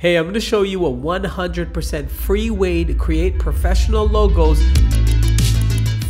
Hey, I'm going to show you a 100% free way to create professional logos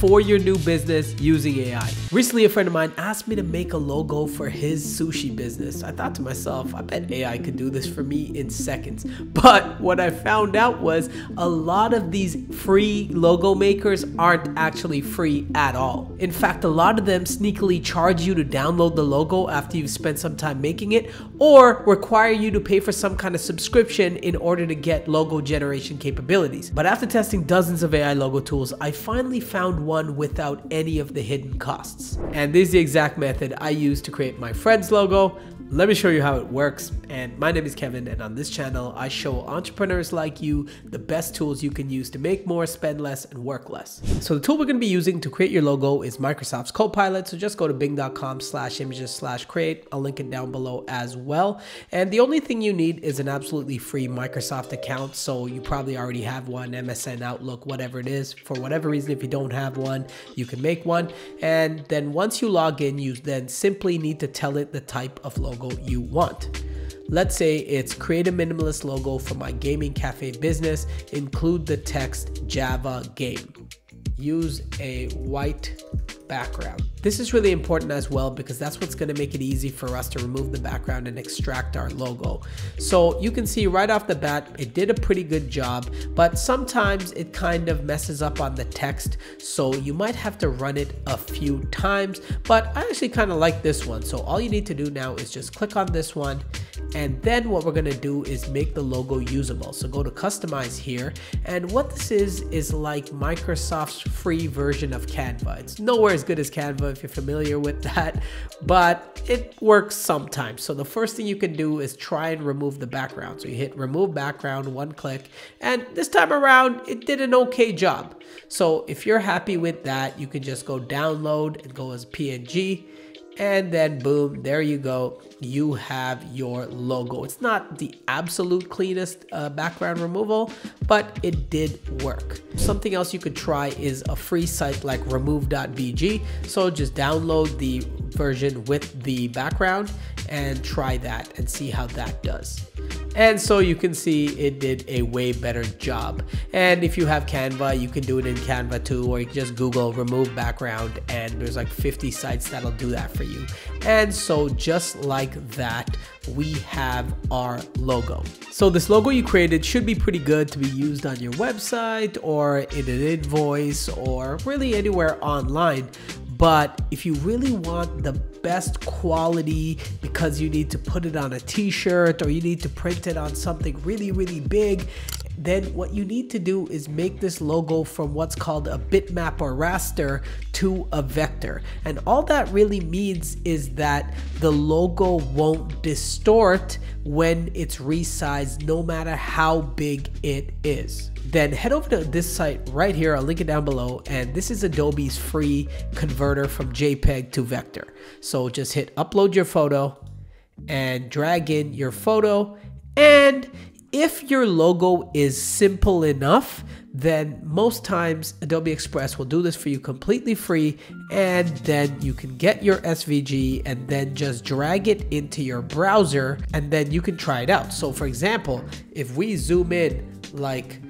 for your new business using AI. Recently, a friend of mine asked me to make a logo for his sushi business. I thought to myself, I bet AI could do this for me in seconds. But what I found out was a lot of these free logo makers aren't actually free at all. In fact, a lot of them sneakily charge you to download the logo after you've spent some time making it or require you to pay for some kind of subscription in order to get logo generation capabilities. But after testing dozens of AI logo tools, I finally found one without any of the hidden costs. And this is the exact method I use to create my friend's logo. Let me show you how it works. And my name is Kevin, and on this channel, I show entrepreneurs like you the best tools you can use to make more, spend less, and work less. So the tool we're gonna be using to create your logo is Microsoft's Copilot. So just go to bing.com slash images slash create. I'll link it down below as well. And the only thing you need is an absolutely free Microsoft account. So you probably already have one, MSN, Outlook, whatever it is. For whatever reason, if you don't have one, you can make one. And then once you log in, you then simply need to tell it the type of logo logo you want. Let's say it's create a minimalist logo for my gaming cafe business, include the text Java game. Use a white background. This is really important as well because that's what's going to make it easy for us to remove the background and extract our logo. So you can see right off the bat, it did a pretty good job, but sometimes it kind of messes up on the text. So you might have to run it a few times, but I actually kind of like this one. So all you need to do now is just click on this one and then what we're gonna do is make the logo usable. So go to customize here. And what this is, is like Microsoft's free version of Canva. It's nowhere as good as Canva if you're familiar with that, but it works sometimes. So the first thing you can do is try and remove the background. So you hit remove background, one click, and this time around, it did an okay job. So if you're happy with that, you can just go download and go as PNG and then boom there you go. You have your logo. It's not the absolute cleanest uh, background removal but it did work. Something else you could try is a free site like remove.bg so just download the version with the background and try that and see how that does and so you can see it did a way better job. And if you have Canva, you can do it in Canva too, or you can just Google remove background and there's like 50 sites that'll do that for you. And so just like that, we have our logo. So this logo you created should be pretty good to be used on your website or in an invoice or really anywhere online. But if you really want the best quality because you need to put it on a t-shirt or you need to print it on something really, really big, then what you need to do is make this logo from what's called a bitmap or raster to a vector. And all that really means is that the logo won't distort when it's resized no matter how big it is then head over to this site right here. I'll link it down below. And this is Adobe's free converter from JPEG to vector. So just hit upload your photo and drag in your photo. And if your logo is simple enough, then most times Adobe Express will do this for you completely free and then you can get your SVG and then just drag it into your browser and then you can try it out. So for example, if we zoom in like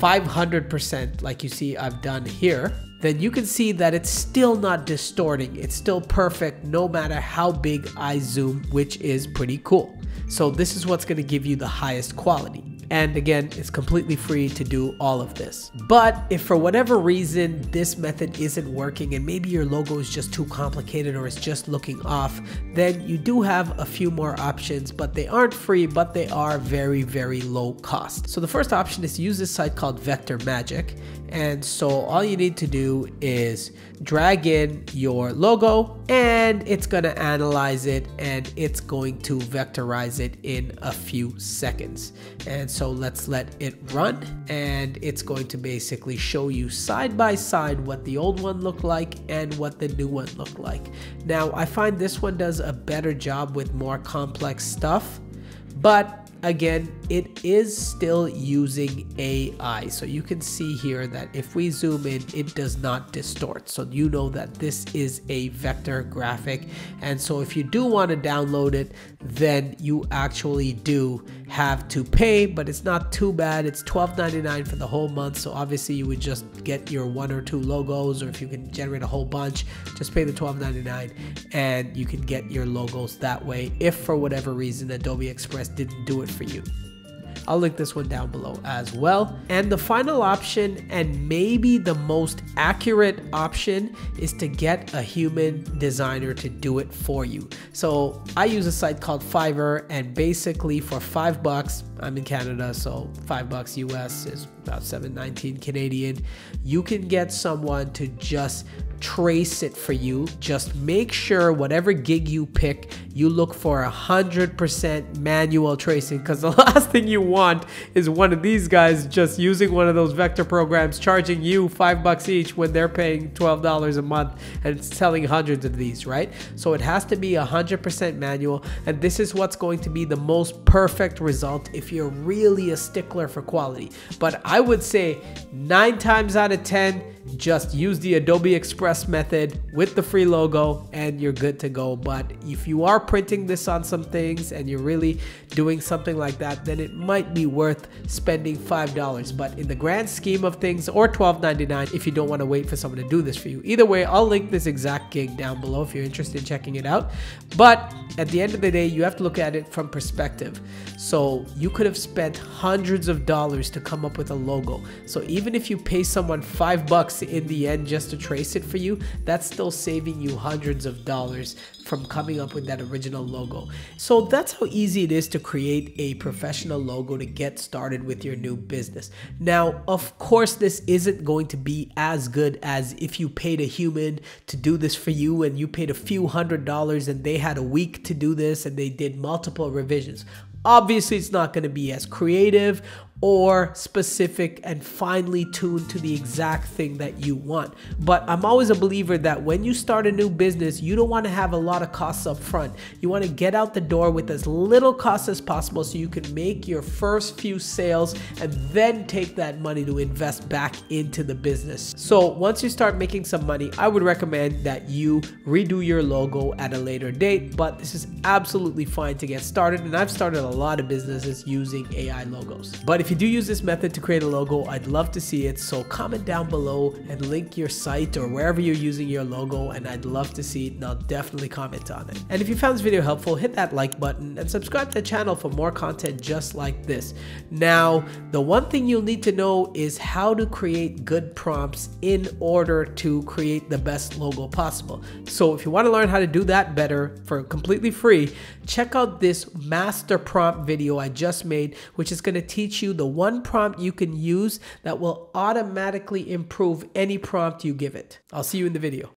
500% like you see I've done here, then you can see that it's still not distorting. It's still perfect no matter how big I zoom, which is pretty cool. So this is what's gonna give you the highest quality. And again, it's completely free to do all of this. But if for whatever reason this method isn't working and maybe your logo is just too complicated or it's just looking off, then you do have a few more options, but they aren't free, but they are very, very low cost. So the first option is to use this site called Vector Magic. And so all you need to do is drag in your logo and it's to analyze it and it's going to vectorize it in a few seconds. And so let's let it run and it's going to basically show you side by side what the old one looked like and what the new one looked like. Now I find this one does a better job with more complex stuff, but again, it is still using AI. So you can see here that if we zoom in, it does not distort. So you know that this is a vector graphic. And so if you do want to download it, then you actually do have to pay, but it's not too bad. It's $12.99 for the whole month. So obviously you would just get your one or two logos, or if you can generate a whole bunch, just pay the $12.99 and you can get your logos that way if for whatever reason Adobe Express didn't do it for you. I'll link this one down below as well. And the final option, and maybe the most accurate option, is to get a human designer to do it for you. So I use a site called Fiverr, and basically for five bucks, I'm in Canada, so five bucks US is about 719 Canadian. You can get someone to just trace it for you. Just make sure whatever gig you pick, you look for a hundred percent manual tracing because the last thing you want is one of these guys just using one of those vector programs charging you five bucks each when they're paying $12 a month and selling hundreds of these, right? So it has to be a hundred percent manual. And this is what's going to be the most perfect result if you're really a stickler for quality. But I would say nine times out of 10, just use the Adobe Express method with the free logo and you're good to go. But if you are printing this on some things and you're really doing something like that, then it might be worth spending $5. But in the grand scheme of things, or $12.99 if you don't want to wait for someone to do this for you. Either way, I'll link this exact gig down below if you're interested in checking it out. But at the end of the day, you have to look at it from perspective. So you could have spent hundreds of dollars to come up with a logo. So even if you pay someone five bucks in the end just to trace it for you, that's still saving you hundreds of dollars from coming up with that original logo. So that's how easy it is to create a professional logo to get started with your new business. Now, of course, this isn't going to be as good as if you paid a human to do this for you and you paid a few hundred dollars and they had a week to do this and they did multiple revisions. Obviously, it's not going to be as creative or specific and finely tuned to the exact thing that you want. But I'm always a believer that when you start a new business, you don't want to have a lot of costs up front. You want to get out the door with as little cost as possible so you can make your first few sales and then take that money to invest back into the business. So once you start making some money, I would recommend that you redo your logo at a later date, but this is absolutely fine to get started. And I've started a lot of businesses using AI logos. But if you do use this method to create a logo, I'd love to see it. So comment down below and link your site or wherever you're using your logo and I'd love to see it and I'll definitely comment on it. And if you found this video helpful, hit that like button and subscribe to the channel for more content just like this. Now, the one thing you'll need to know is how to create good prompts in order to create the best logo possible. So if you want to learn how to do that better for completely free, check out this master prompt video I just made, which is going to teach you the one prompt you can use that will automatically improve any prompt you give it. I'll see you in the video.